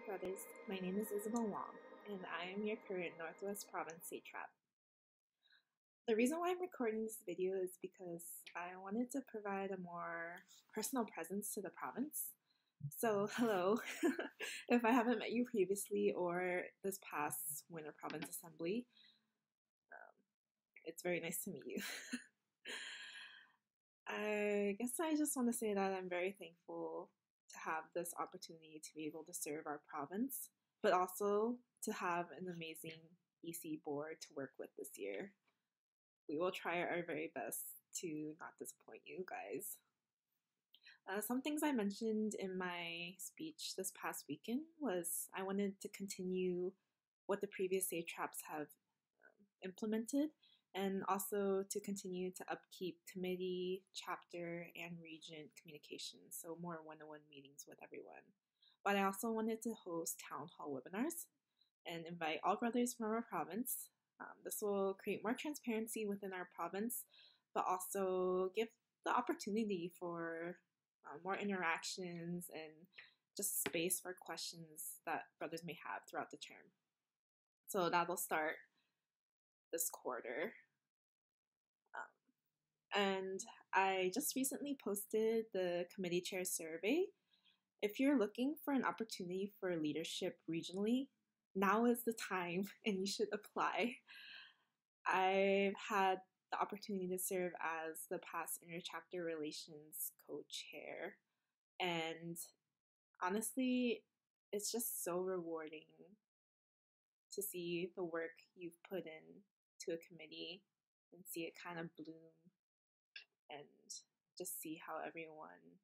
Brothers. My name is Isabel Wong, and I am your current Northwest Province satrap. The reason why I'm recording this video is because I wanted to provide a more personal presence to the province. So, hello, if I haven't met you previously or this past Winter Province Assembly, um, it's very nice to meet you. I guess I just want to say that I'm very thankful have this opportunity to be able to serve our province, but also to have an amazing EC board to work with this year. We will try our very best to not disappoint you guys. Uh, some things I mentioned in my speech this past weekend was I wanted to continue what the previous satraps have um, implemented and also to continue to upkeep committee, chapter, and region communications, so more one on one meetings with everyone. But I also wanted to host town hall webinars and invite all brothers from our province. Um, this will create more transparency within our province, but also give the opportunity for uh, more interactions and just space for questions that brothers may have throughout the term. So that'll start this quarter. Um, and I just recently posted the committee chair survey. If you're looking for an opportunity for leadership regionally, now is the time and you should apply. I've had the opportunity to serve as the past interchapter relations co-chair and honestly it's just so rewarding to see the work you've put in to a committee and see it kind of bloom and just see how everyone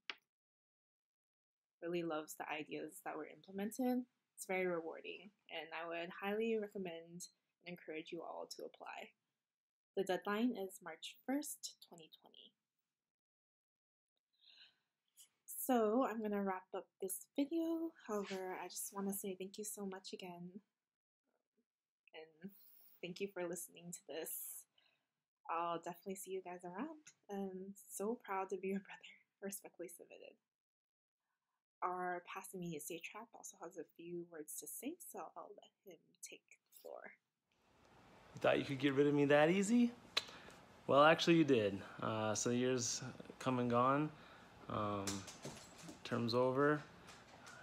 really loves the ideas that were implemented. It's very rewarding, and I would highly recommend and encourage you all to apply. The deadline is March 1st, 2020. So I'm going to wrap up this video. However, I just want to say thank you so much again. And thank you for listening to this. I'll definitely see you guys around. I'm so proud to be your brother. Respectfully submitted. Our past immediate satrap also has a few words to say, so I'll let him take the floor. You thought you could get rid of me that easy? Well, actually, you did. Uh, so the years come and gone. Um, term's over.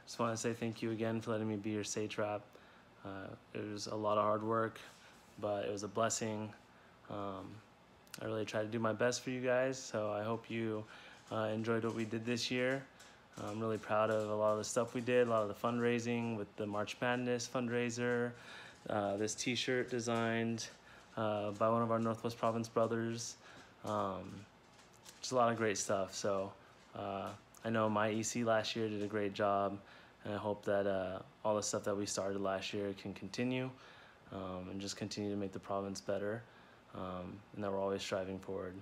Just want to say thank you again for letting me be your satrap. Uh, it was a lot of hard work, but it was a blessing. Um, I really tried to do my best for you guys, so I hope you uh, enjoyed what we did this year. I'm really proud of a lot of the stuff we did, a lot of the fundraising with the March Madness fundraiser, uh, this t-shirt designed uh, by one of our Northwest Province brothers. Um, just a lot of great stuff. So uh, I know my EC last year did a great job, and I hope that uh, all the stuff that we started last year can continue um, and just continue to make the province better, um, and that we're always striving forward.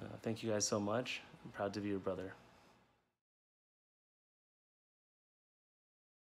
Uh, thank you guys so much. I'm proud to be your brother.